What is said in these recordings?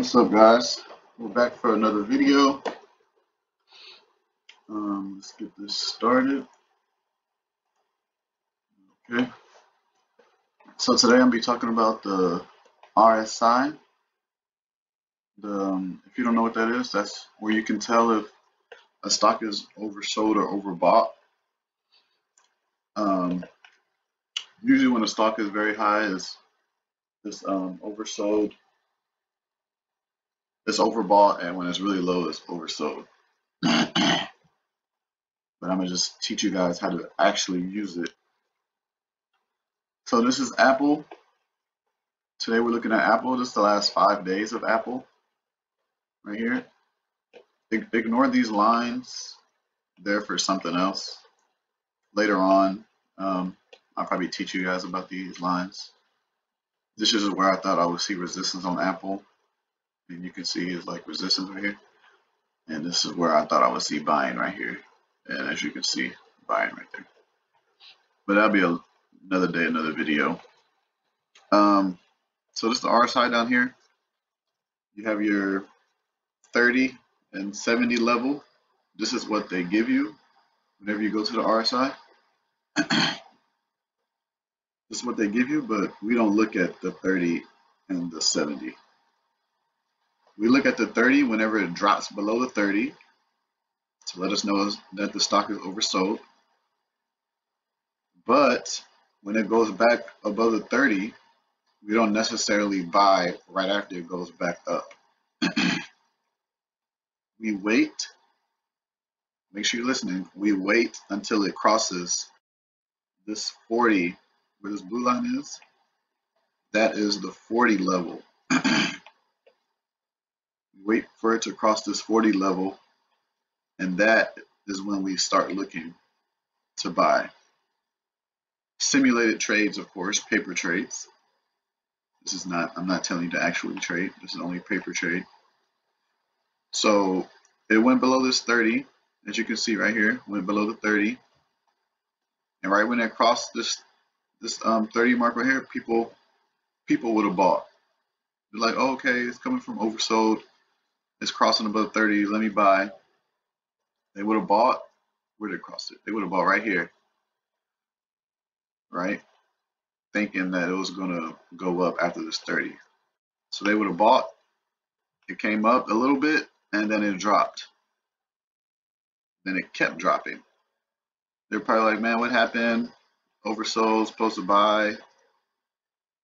what's up guys? We're back for another video. Um, let's get this started. Okay. So today I'm gonna be talking about the RSI. The, um, if you don't know what that is, that's where you can tell if a stock is oversold or overbought. Um, usually when a stock is very high, is it's um, oversold it's overbought and when it's really low it's oversold. But I'm gonna just teach you guys how to actually use it. So this is Apple. Today we're looking at Apple is the last five days of Apple right here. Ignore these lines. They're for something else. Later on um, I'll probably teach you guys about these lines. This is where I thought I would see resistance on Apple and you can see is like resistance right here. And this is where I thought I would see buying right here. And as you can see buying right there. But that'll be a, another day another video. Um, so this is the RSI down here. You have your 30 and 70 level. This is what they give you whenever you go to the RSI this is what they give you but we don't look at the 30 and the 70 we look at the 30 whenever it drops below the 30 to let us know that the stock is oversold. But when it goes back above the 30, we don't necessarily buy right after it goes back up. we wait, make sure you're listening, we wait until it crosses this 40, where this blue line is, that is the 40 level wait for it to cross this 40 level and that is when we start looking to buy. Simulated trades, of course, paper trades. This is not, I'm not telling you to actually trade. This is only paper trade. So it went below this 30, as you can see right here, went below the 30. And right when it crossed this this um, 30 mark right here, people people would have bought. They're like, oh, okay, it's coming from oversold is crossing above 30. Let me buy. They would have bought. Where did it cross it? They would have bought right here. Right? Thinking that it was going to go up after this 30. So they would have bought. It came up a little bit and then it dropped. Then it kept dropping. They're probably like, man, what happened? Oversold, supposed to buy.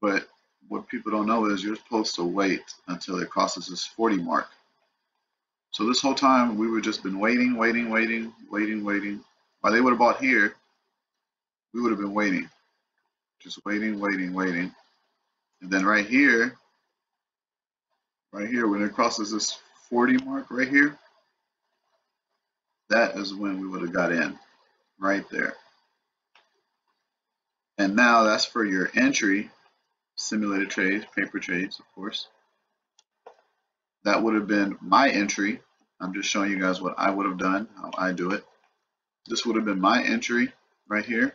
But what people don't know is you're supposed to wait until it crosses this 40 mark. So this whole time we would just been waiting, waiting, waiting, waiting, waiting. While they would have bought here, we would have been waiting. Just waiting, waiting, waiting. And then right here, right here, when it crosses this 40 mark right here, that is when we would have got in, right there. And now that's for your entry, simulated trades, paper trades, of course that would have been my entry. I'm just showing you guys what I would have done, how I do it. This would have been my entry right here.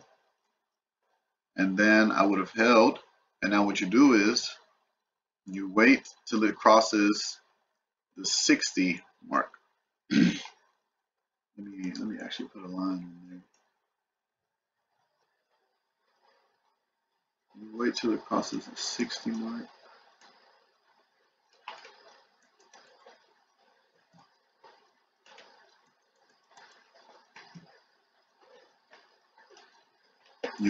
And then I would have held. And now what you do is you wait till it crosses the 60 mark. let me let me actually put a line in there. You wait till it crosses the 60 mark.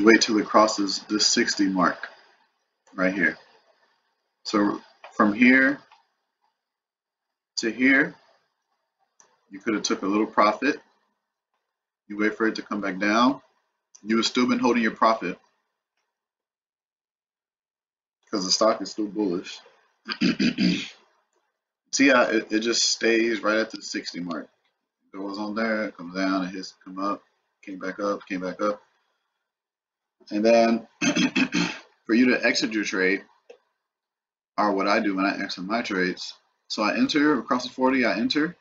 Wait till it crosses the 60 mark right here. So from here to here, you could have took a little profit. You wait for it to come back down. You would still been holding your profit because the stock is still bullish. See how it, it just stays right at the 60 mark. It goes on there, comes down, it hits, come up, came back up, came back up. And then for you to exit your trade, or what I do when I exit my trades, so I enter across the 40, I enter,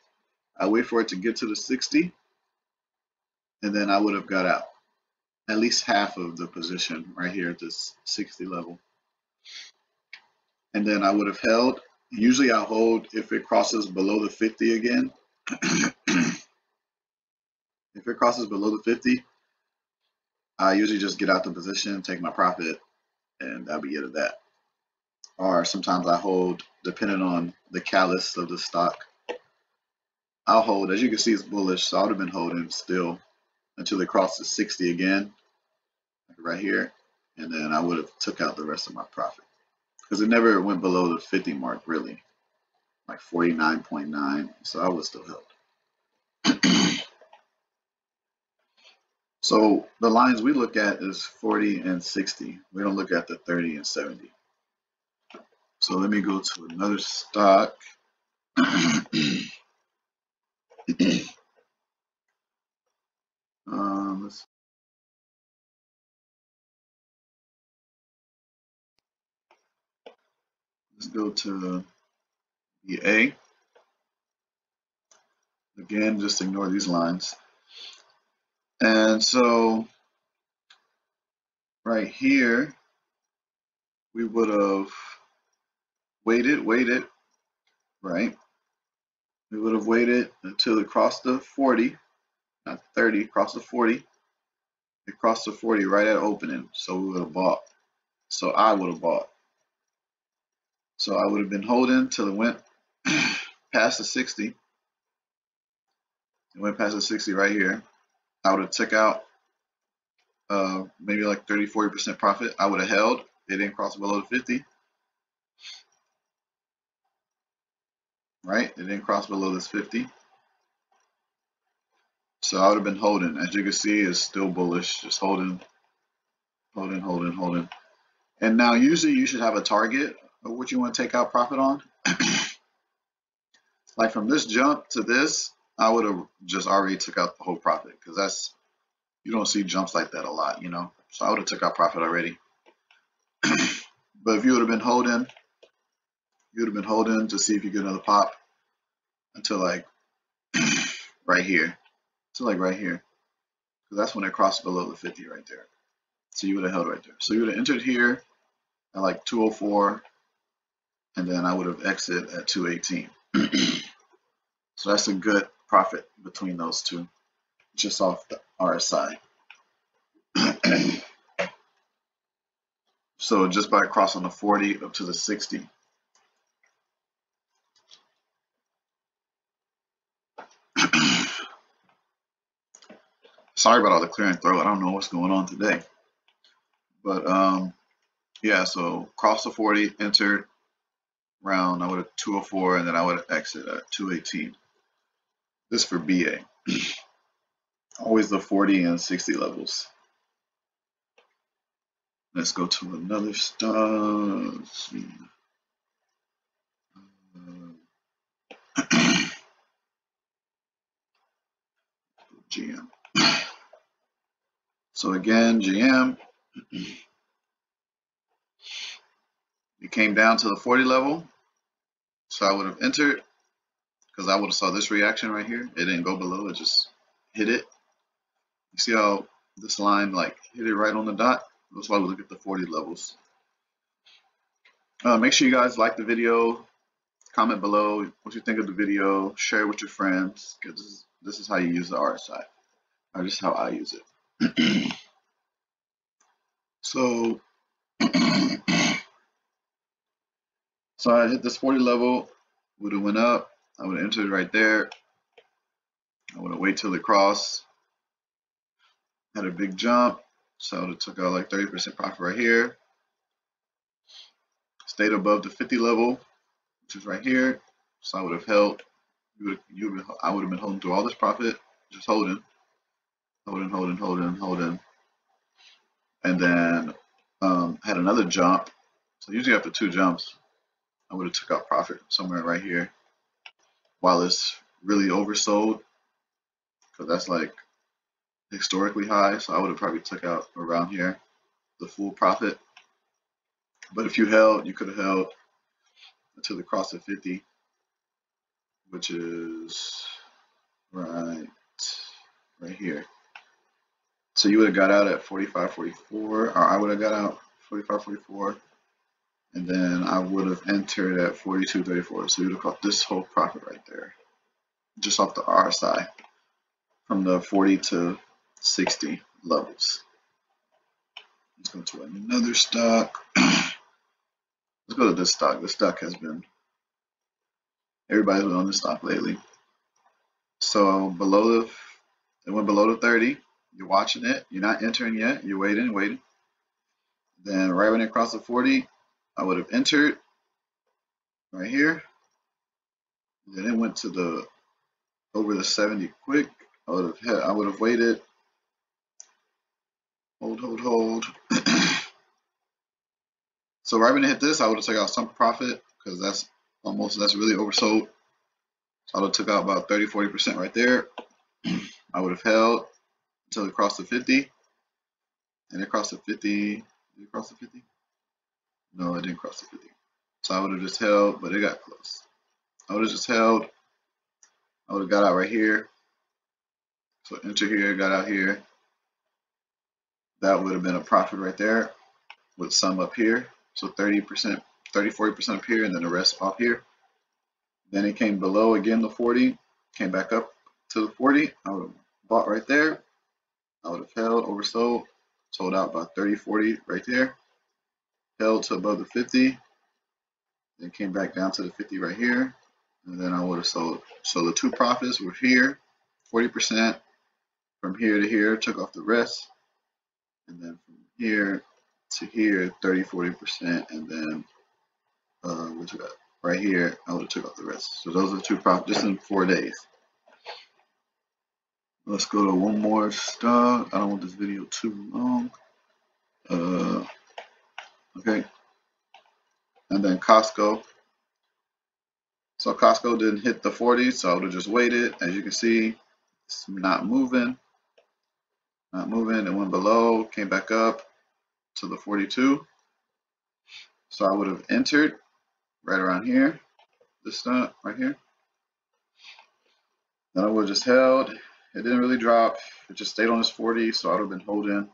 I wait for it to get to the 60, and then I would have got out at least half of the position right here at this 60 level. And then I would have held Usually I hold if it crosses below the 50 again. if it crosses below the 50, I usually just get out the position, take my profit, and that'll be it of that. Or sometimes I hold, depending on the callus of the stock, I'll hold. As you can see, it's bullish, so I would have been holding still until it crosses 60 again, like right here, and then I would have took out the rest of my profit because it never went below the 50 mark really, like 49.9. So I was still held. So the lines we look at is 40 and 60. We don't look at the 30 and 70. So let me go to another stock. um, let's go to the A. Again, just ignore these lines. And so right here, we would have waited, waited, right? We would have waited until it crossed the 40, not 30, crossed the 40. It crossed the 40 right at opening, so we would have bought. So I would have bought. So I would have been holding till it went past the 60. It went past the 60 right here. I would have took out uh, maybe like 30, 40% profit. I would have held. It didn't cross below the 50. Right? It didn't cross below this 50. So I would have been holding. As you can see, it's still bullish. Just holding, holding, holding, holding. And now usually you should have a target of what you want to take out profit on. like from this jump to this, I would have just already took out the whole profit because that's you don't see jumps like that a lot, you know. So I would have took out profit already. but if you would have been holding, you would have been holding to see if you get another pop until like right here, until like right here, because that's when it crossed below the 50 right there. So you would have held right there. So you would have entered here at like 204 and then I would have exited at 218. so that's a good profit between those two, just off the RSI. so just by crossing the 40 up to the 60. Sorry about all the clearing throat. I don't know what's going on today. But um, yeah, so cross the 40, entered, round, I would have 204, and then I would have exit at 218. This for BA. Always the 40 and 60 levels. Let's go to another star. GM. So again, GM. It came down to the 40 level. So I would have entered because I would have saw this reaction right here. It didn't go below, it just hit it. You see how this line like hit it right on the dot? That's why we look at the 40 levels. Uh, make sure you guys like the video, comment below what you think of the video, share it with your friends, because this, this, is how you use the RSI, or just how I use it. so So I hit this 40 level, would have went up, I would have entered right there. I would wait till it cross. Had a big jump, so I would have took out like 30% profit right here. Stayed above the 50 level, which is right here. So I would have held. You would, you would, I would have been holding through all this profit, just holding, holding, holding, holding, holding, and then um, had another jump. So usually after two jumps, I would have took out profit somewhere right here while it's really oversold because that's like historically high so I would have probably took out around here the full profit. But if you held you could have held until the cross of 50 which is right right here. So you would have got out at 45 44 or I would have got out 45 44 and then I would have entered at 42.34. So you'd have caught this whole profit right there, just off the RSI from the 40 to 60 levels. Let's go to another stock. Let's go to this stock. This stock has been everybody's been on this stock lately. So below the it went below the 30. You're watching it. You're not entering yet. You're waiting, waiting. Then right when it crossed the 40, I would have entered right here. Then it went to the over the 70 quick. I would have had, I would have waited. Hold, hold, hold. so right when it hit this, I would have took out some profit because that's almost that's really oversold. So I would have took out about 30, 40% right there. I would have held until it crossed the 50. And it crossed the 50. Did it cross the 50? No, it didn't cross the 50. So I would have just held, but it got close. I would have just held. I would have got out right here. So enter here, got out here. That would have been a profit right there with some up here. So 30%, 30, 40% up here, and then the rest off here. Then it came below again the 40, came back up to the 40. I would have bought right there. I would have held, oversold, sold out about 30, 40 right there. Held to above the 50, then came back down to the 50 right here. And then I would have sold. So the two profits were here, 40% from here to here, took off the rest. And then from here to here, 30, 40%. And then uh, you got? Right here, I would have took off the rest. So those are two profits just in four days. Let's go to one more stock. I don't want this video too long. Uh, okay. And then Costco. So Costco didn't hit the 40, so I would have just waited. As you can see, it's not moving. Not moving. It went below, came back up to the 42. So I would have entered right around here. This stock right here. Then I would have just held it didn't really drop. It just stayed on this 40, so I would have been holding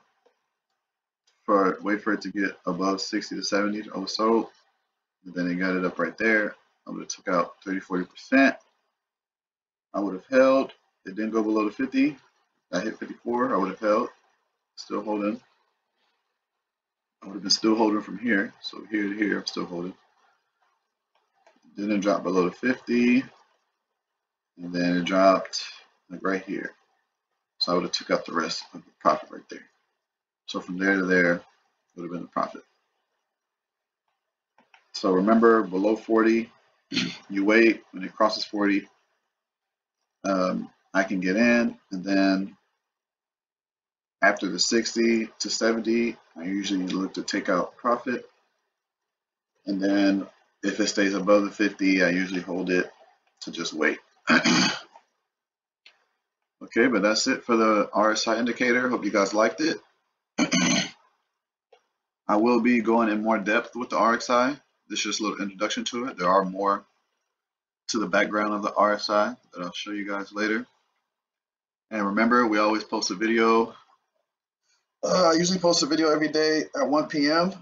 for wait for it to get above 60 to 70 or so. And then it got it up right there. I would have took out 30, 40%. I would have held. It didn't go below the 50. I hit 54. I would have held. Still holding. I would have been still holding from here. So here to here, I'm still holding. Didn't drop below the 50. And then it dropped like right here. So I would have took out the rest of the profit right there. So from there to there would have been the profit. So remember below 40, you wait when it crosses 40, um, I can get in and then after the 60 to 70, I usually look to take out profit. And then if it stays above the 50, I usually hold it to just wait. Okay, but that's it for the RSI indicator. Hope you guys liked it. I will be going in more depth with the RSI. This is just a little introduction to it. There are more to the background of the RSI that I'll show you guys later. And remember, we always post a video. Uh, I usually post a video every day at 1 p.m.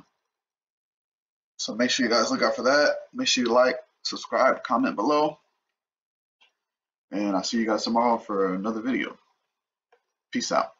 So make sure you guys look out for that. Make sure you like, subscribe, comment below. And I'll see you guys tomorrow for another video. Peace out.